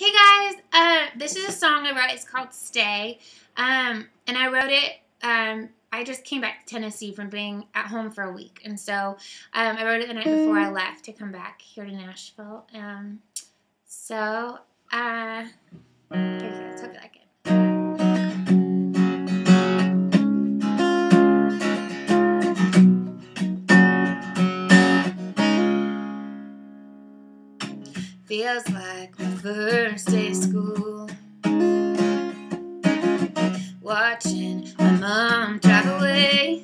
Hey guys, uh, this is a song I wrote. It's called "Stay," um, and I wrote it. Um, I just came back to Tennessee from being at home for a week, and so um, I wrote it the night before I left to come back here to Nashville. Um, so, uh, here you go. Let's hope you like it. Feels like my first day of school. Watching my mom drive away.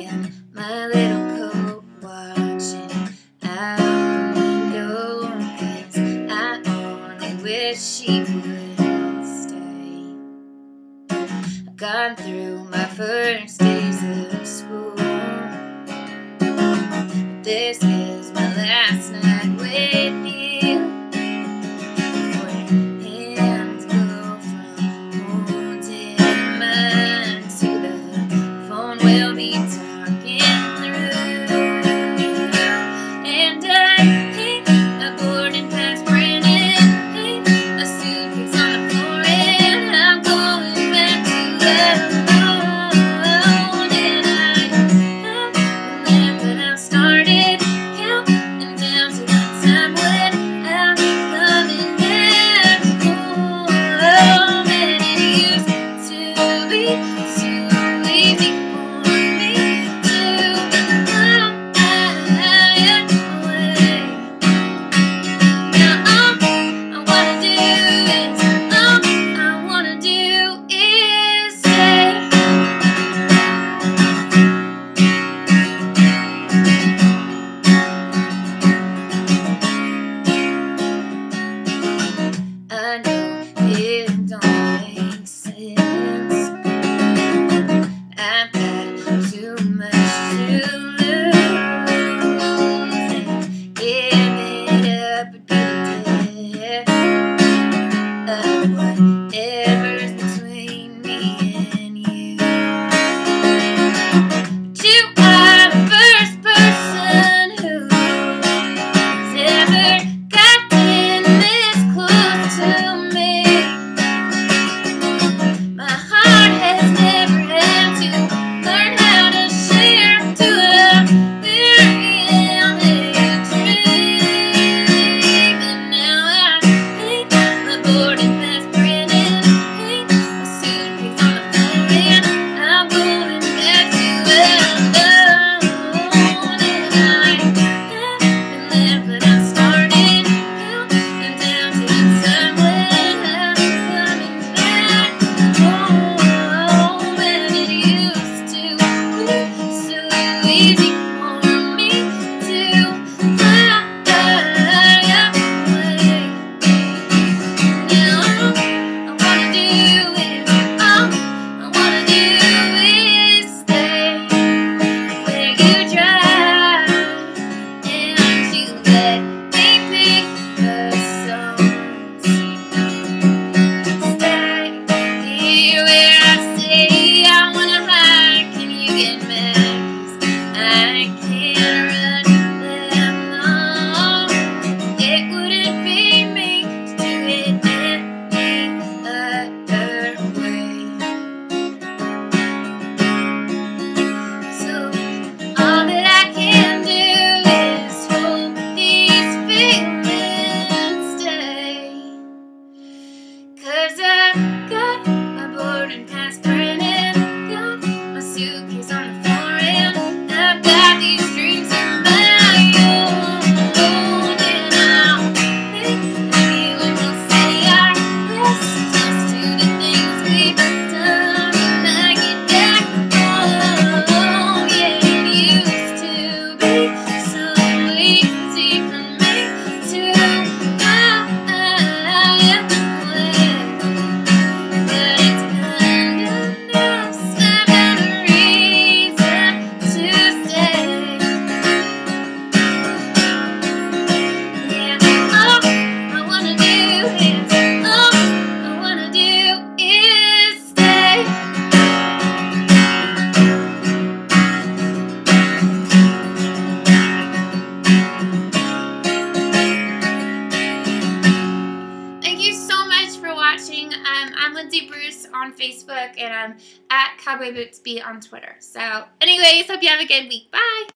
In my little coat, watching out the window. 'cause I only wish she would stay. I've gone through my first days phone, watching. Um, I'm Lindsay Bruce on Facebook, and I'm at Cowboy Boots Beat on Twitter. So, anyways, hope you have a good week. Bye.